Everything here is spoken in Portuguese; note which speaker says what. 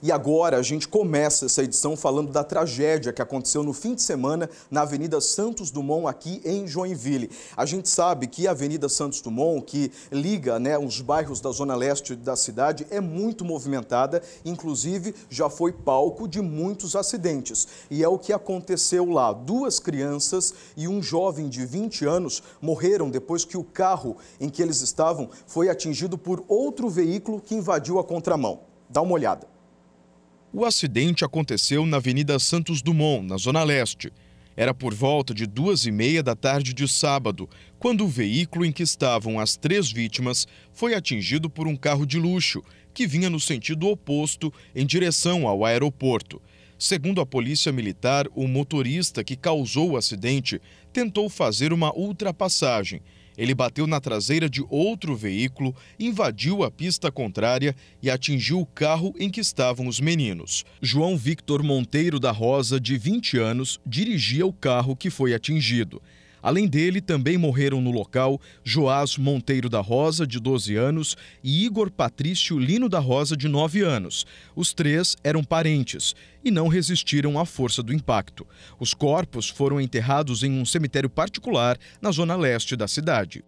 Speaker 1: E agora a gente começa essa edição falando da tragédia que aconteceu no fim de semana na Avenida Santos Dumont, aqui em Joinville. A gente sabe que a Avenida Santos Dumont, que liga né, os bairros da zona leste da cidade, é muito movimentada, inclusive já foi palco de muitos acidentes. E é o que aconteceu lá. Duas crianças e um jovem de 20 anos morreram depois que o carro em que eles estavam foi atingido por outro veículo que invadiu a contramão. Dá uma olhada.
Speaker 2: O acidente aconteceu na Avenida Santos Dumont, na Zona Leste. Era por volta de duas e meia da tarde de sábado, quando o veículo em que estavam as três vítimas foi atingido por um carro de luxo que vinha no sentido oposto em direção ao aeroporto. Segundo a Polícia Militar, o motorista que causou o acidente tentou fazer uma ultrapassagem ele bateu na traseira de outro veículo, invadiu a pista contrária e atingiu o carro em que estavam os meninos. João Victor Monteiro da Rosa, de 20 anos, dirigia o carro que foi atingido. Além dele, também morreram no local Joás Monteiro da Rosa, de 12 anos, e Igor Patrício Lino da Rosa, de 9 anos. Os três eram parentes e não resistiram à força do impacto. Os corpos foram enterrados em um cemitério particular na zona leste da cidade.